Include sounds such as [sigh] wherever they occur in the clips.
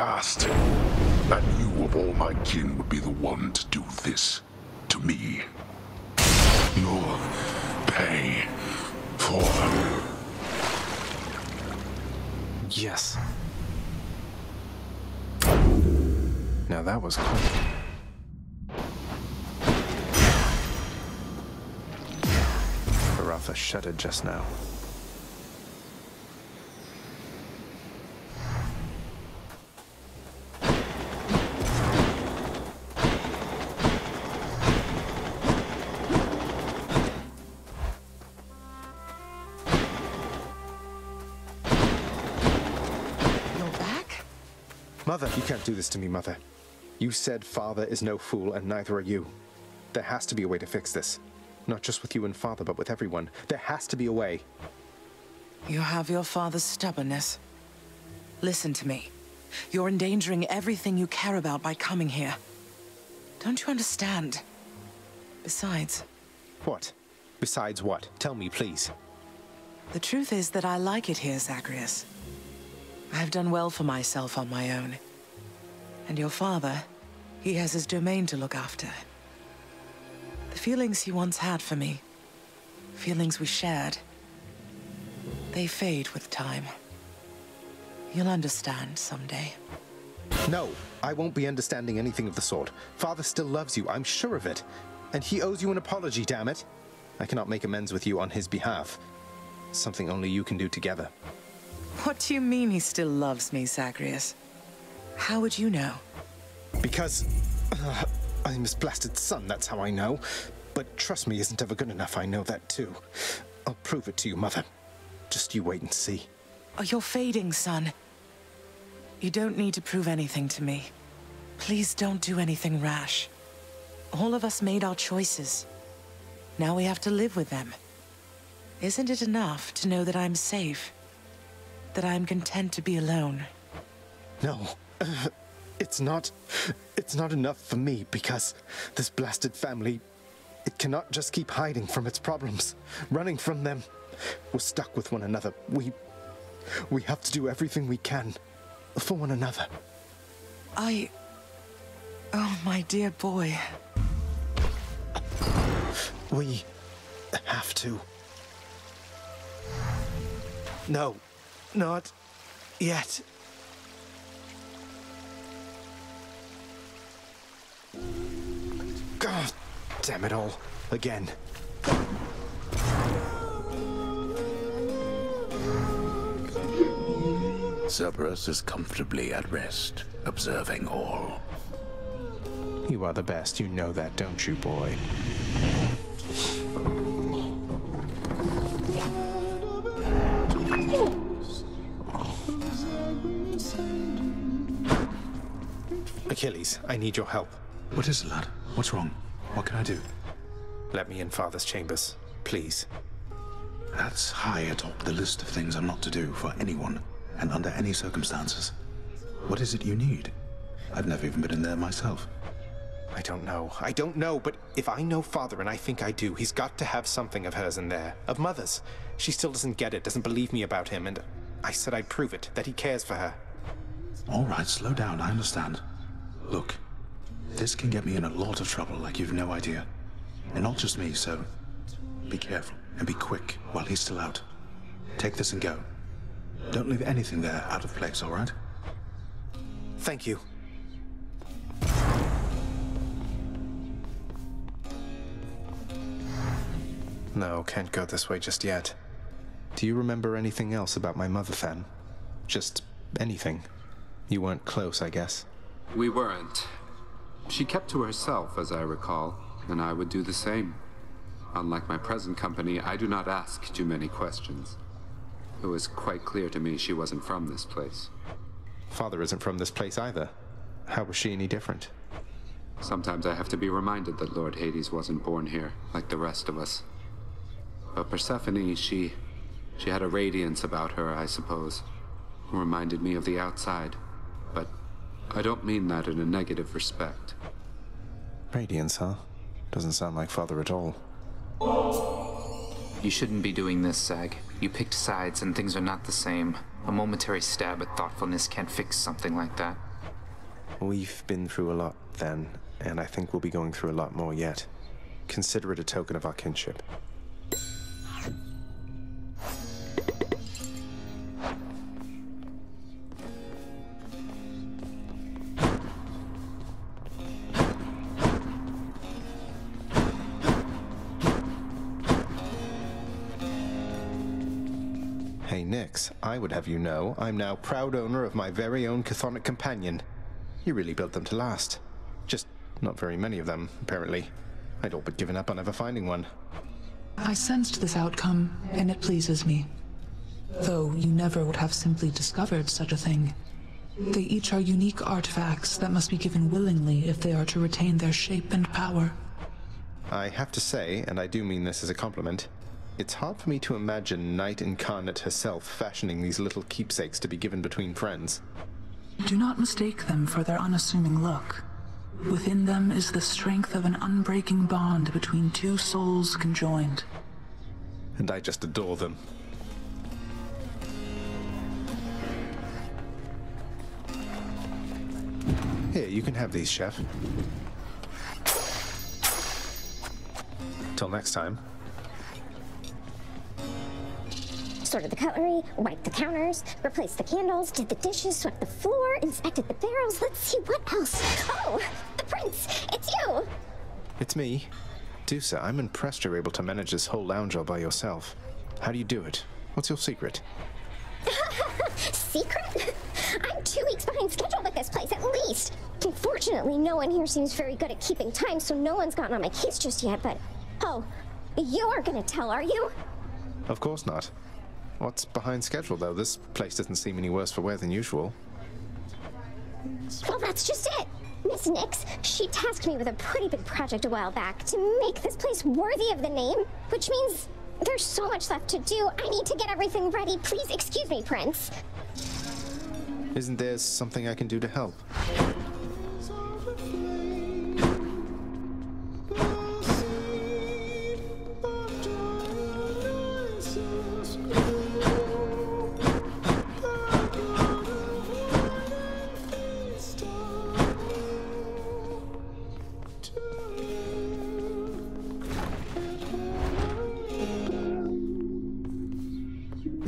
last. And you of all my kin would be the one to do this to me. Nor pay for them. Yes. Now that was quick. Baratha shuddered just now. Mother, you can't do this to me, Mother. You said Father is no fool, and neither are you. There has to be a way to fix this. Not just with you and Father, but with everyone. There has to be a way. You have your father's stubbornness. Listen to me. You're endangering everything you care about by coming here. Don't you understand? Besides, What? Besides what? Tell me, please. the truth is that I like it here, Zagreus. I've done well for myself on my own. And your father, he has his domain to look after. The feelings he once had for me, feelings we shared, they fade with time. You'll understand someday. No, I won't be understanding anything of the sort. Father still loves you, I'm sure of it. And he owes you an apology, damn it. I cannot make amends with you on his behalf. Something only you can do together. What do you mean he still loves me, Zagreus? How would you know? Because uh, [sighs] I'm his blasted son, that's how I know. But trust me isn't ever good enough, I know that too. I'll prove it to you, Mother. Just you wait and see. Oh, you're fading, son. You don't need to prove anything to me. Please don't do anything rash. All of us made our choices. Now we have to live with them. Isn't it enough to know that I'm safe? That I'm content to be alone? No, uh, [sighs] it's not. It's not enough for me because this blasted family. It cannot just keep hiding from its problems, running from them. We're stuck with one another. We. We have to do everything we can for one another. I. Oh, my dear boy. We have to. No, not yet. God damn it all. Again. Cerberus is comfortably at rest, observing all. You are the best, you know that, don't you, boy? Achilles, I need your help. What is it, lad? What's wrong? What can I do? Let me in Father's chambers, please. That's high atop the list of things I'm not to do for anyone and under any circumstances. What is it you need? I've never even been in there myself. I don't know. I don't know, but if I know Father, and I think I do, he's got to have something of hers in there. Of Mother's. She still doesn't get it, doesn't believe me about him, and I said I'd prove it, that he cares for her. All right, slow down. I understand. Look, this can get me in a lot of trouble like you've no idea. And not just me, so be careful and be quick while he's still out. Take this and go. Don't leave anything there out of place, all right? Thank you. No, can't go this way just yet. Do you remember anything else about my mother, Than? Just anything. You weren't close, I guess. We weren't. She kept to herself, as I recall, and I would do the same. Unlike my present company, I do not ask too many questions. It was quite clear to me she wasn't from this place. Father isn't from this place either. How was she any different? Sometimes I have to be reminded that Lord Hades wasn't born here, like the rest of us. But Persephone, she. she had a radiance about her, I suppose. Who reminded me of the outside. But I don't mean that in a negative respect. Radiance, huh? Doesn't sound like Father at all. You shouldn't be doing this, Zag. You picked sides and things are not the same. A momentary stab at thoughtfulness can't fix something like that. We've been through a lot then, and I think we'll be going through a lot more yet. Consider it a token of our kinship. Hey Nyx, I would have you know I'm now proud owner of my very own chthonic companion. You really built them to last. Just not very many of them, apparently. I'd all but given up on ever finding one. I sensed this outcome, and it pleases me. Though you never would have simply discovered such a thing. They each are unique artifacts that must be given willingly if they are to retain their shape and power. I have to say, and I do mean this as a compliment, it's hard for me to imagine Night Incarnate herself fashioning these little keepsakes to be given between friends. Do not mistake them for their unassuming look. Within them is the strength of an unbreaking bond between two souls conjoined. And I just adore them. Here, you can have these, Chef. Till next time. Sorted the cutlery, wiped the counters, replaced the candles, did the dishes, swept the floor, inspected the barrels. Let's see what else. Oh, the prince! It's you! It's me. Dusa, I'm impressed you're able to manage this whole lounge all by yourself. How do you do it? What's your secret? [laughs] Secret? I'm two weeks behind schedule with this place, at least. Unfortunately, no one here seems very good at keeping time, so no one's gotten on my case just yet, but. Oh, you aren't gonna tell, are you? Of course not. What's behind schedule, though? This place doesn't seem any worse for wear than usual. Well, that's just it. Miss Nyx, she tasked me with a pretty big project a while back to make this place worthy of the name, which means there's so much left to do. I need to get everything ready. Please excuse me, Prince. Isn't there something I can do to help?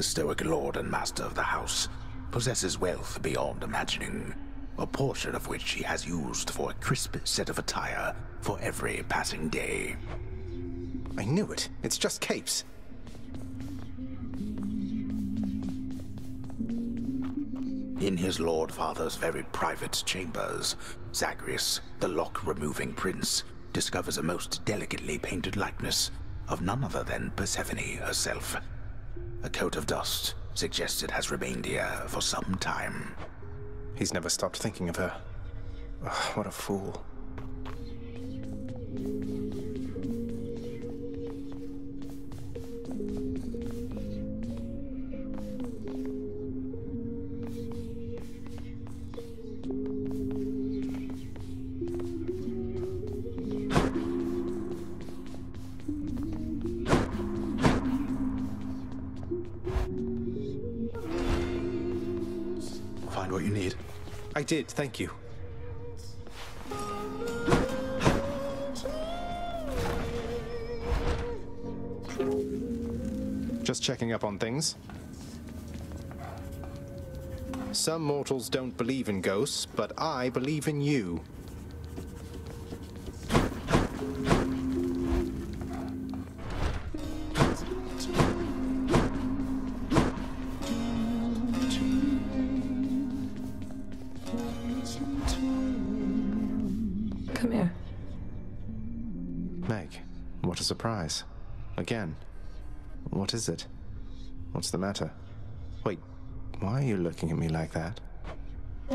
The stoic lord and master of the house possesses wealth beyond imagining, a portion of which he has used for a crisp set of attire for every passing day. I knew it. It's just capes. In his lord father's very private chambers, Zagreus, the lock-removing prince, discovers a most delicately painted likeness of none other than Persephone herself. A coat of dust suggests it has remained here for some time. He's never stopped thinking of her. Ugh, what a fool. Find what you need. I did, thank you. Just checking up on things. Some mortals don't believe in ghosts, but I believe in you. Meg, what a surprise. Again. What is it? What's the matter? Wait, why are you looking at me like that?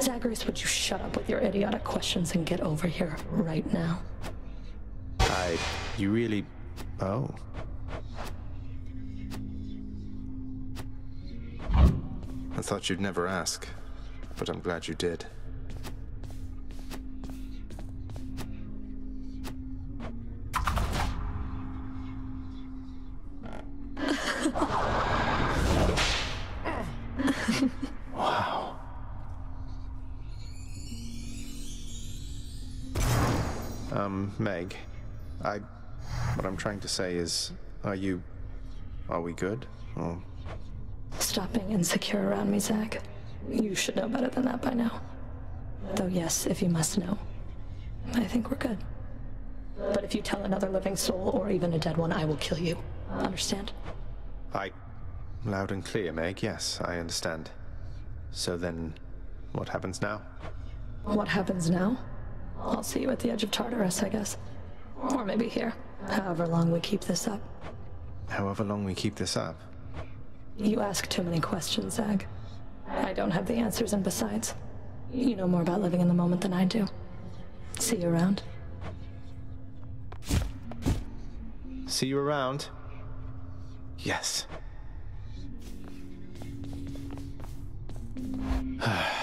Zagreus, would you shut up with your idiotic questions and get over here right now? I. You really. Oh. I thought you'd never ask, but I'm glad you did. Um, Meg, I. What I'm trying to say is, are you. Are we good? Or. Stop being insecure around me, Zag. You should know better than that by now. Though, yes, if you must know, I think we're good. But if you tell another living soul, or even a dead one, I will kill you. Understand? I. Loud and clear, Meg, yes, I understand. So then, what happens now? What happens now? I'll see you at the edge of Tartarus, I guess. Or maybe here, however long we keep this up. However long we keep this up. You ask too many questions, Zag. I don't have the answers, and besides, you know more about living in the moment than I do. See you around. See you around. Yes. [sighs]